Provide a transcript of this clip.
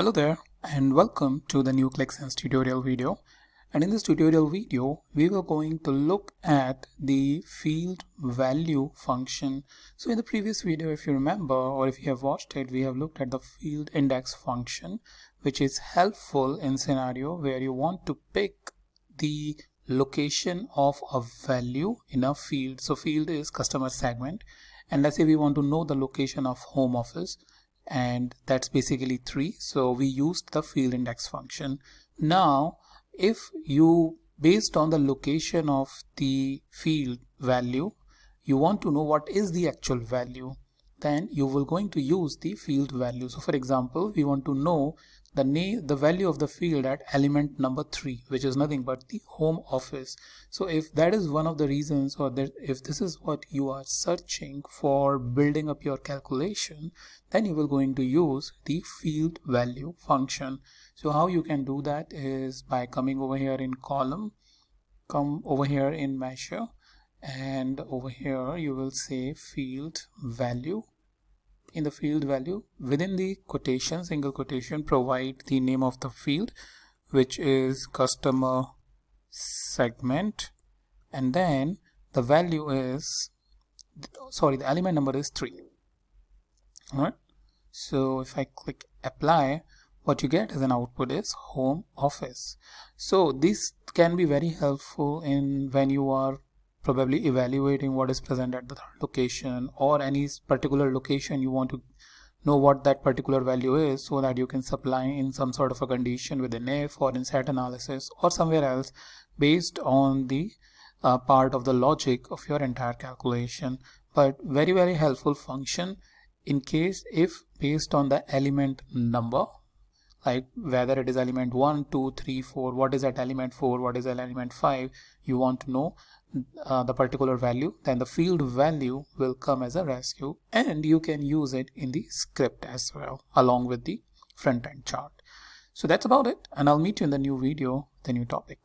Hello there and welcome to the new Qlik Sense tutorial video. And in this tutorial video we were going to look at the field value function. So in the previous video if you remember or if you have watched it we have looked at the field index function which is helpful in scenario where you want to pick the location of a value in a field. So field is customer segment. And let's say we want to know the location of home office and that's basically 3 so we used the field index function. Now if you based on the location of the field value you want to know what is the actual value then you will going to use the field value. So for example we want to know the name the value of the field at element number three which is nothing but the home office. So if that is one of the reasons or that if this is what you are searching for building up your calculation then you will going to use the field value function. So how you can do that is by coming over here in column come over here in measure and over here you will say field value. In the field value within the quotation single quotation provide the name of the field which is customer segment. And then the value is sorry the element number is 3 all right so if I click apply what you get as an output is home office. So this can be very helpful in when you are probably evaluating what is present at the location or any particular location you want to know what that particular value is so that you can supply in some sort of a condition within if or in set analysis or somewhere else based on the uh, part of the logic of your entire calculation. But very very helpful function in case if based on the element number like whether it is element 1 2 3 4 what is that element 4 what is element 5 you want to know uh, the particular value then the field value will come as a rescue and you can use it in the script as well along with the front end chart. So that's about it and i'll meet you in the new video the new topic